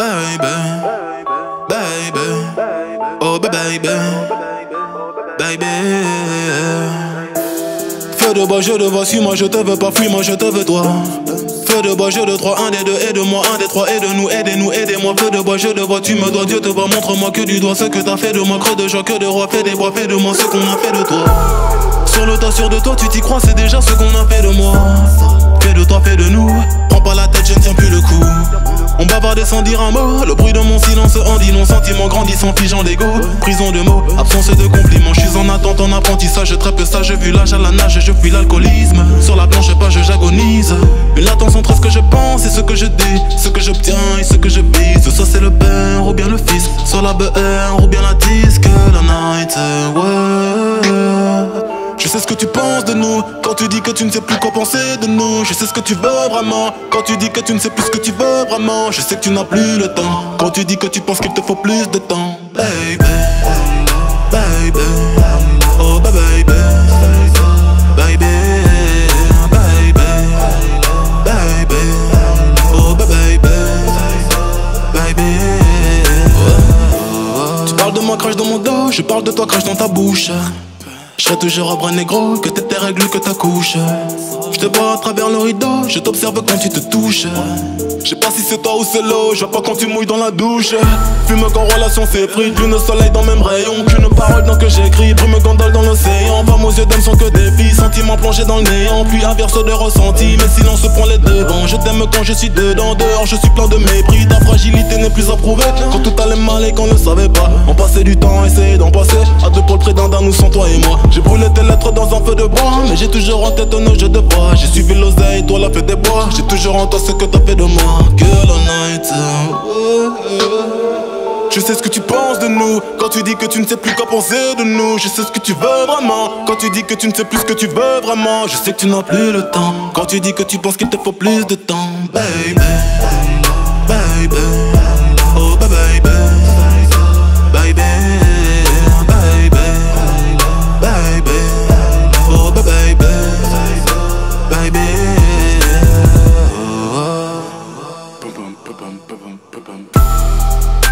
baby, oh baby, baby. Feu de bois, je te vois, suis moi, je te veux pas, fuis moi, je te veux toi. Feu de bois, je de trois, un des deux, aide-moi, un des trois, aide-nous, aidez-nous, aidez-moi. Feu de bois, je te vois, tu me dois, Dieu te voit, montre-moi que du doigt ce que t'as fait de moi, creux de joie, que de roi, fais des bois, fais de moi ce qu'on a fait de toi. Sur le tas, sûr de toi, tu t'y crois, c'est déjà ce qu'on a fait de moi. Fais de toi, fais de nous, prends pas la tête, je ne tiens bavarde sans dire un mot, le bruit de mon silence en dit non, sentiment grandissant, figeant d'ego. Prison de mots, absence de compliments, je suis en attente, en apprentissage, très peu sage, vu l'âge à la nage, je fuis l'alcoolisme. Sur la blanche page, j'agonise. Une latence entre ce que je pense et ce que je dis, ce que j'obtiens et ce que je vise. Soit c'est le père ou bien le fils, soit la BR ou bien la disque, sais ce que tu penses de nous. Quand tu dis que tu ne sais plus quoi penser de nous Je sais ce que tu veux vraiment. Quand tu dis que tu ne sais plus ce que tu veux vraiment Je sais que tu n'as plus le temps. Quand tu dis que tu penses qu'il te faut plus de temps. Baby Baby Oh baby. Tu parles de moi crache dans mon dos Je parle de toi crache dans ta bouche je serai toujours un bras négro, que t'es tes règles, que ta couche. Je te vois à travers le rideau, je t'observe quand tu te touches. Je sais pas si c'est toi ou c'est l'eau, je vois pas quand tu mouilles dans la douche. Fume quand relation s'effrite, lune soleil dans même rayon. Qu'une parole dans que j'écris, brume gondole dans l'océan. Femmes aux yeux d'homme sont que des filles, sentiments plongés dans le néant. Puis inverse de ressenti, mais silence prend les devants. Je t'aime quand je suis dedans, dehors je suis plein de mépris. Ta fragilité n'est plus approuvée, quand tout allait mal et qu'on ne savait pas. On passait du temps, essayer. À nous sommes toi et moi. J'ai brûlé tes lettres dans un feu de bois, mais j'ai toujours en tête nos jeux de bois. J'ai suivi l'oseille, toi la fête des bois. J'ai toujours en toi ce que t'as fait de moi. Girl all night. Je sais ce que tu penses de nous Quand tu dis que tu ne sais plus quoi penser de nous Je sais ce que tu veux vraiment Quand tu dis que tu ne sais plus ce que tu veux vraiment Je sais que tu n'as plus le temps Quand tu dis que tu penses qu'il te faut plus de temps Baby Baby ba bum ba bum ba bum.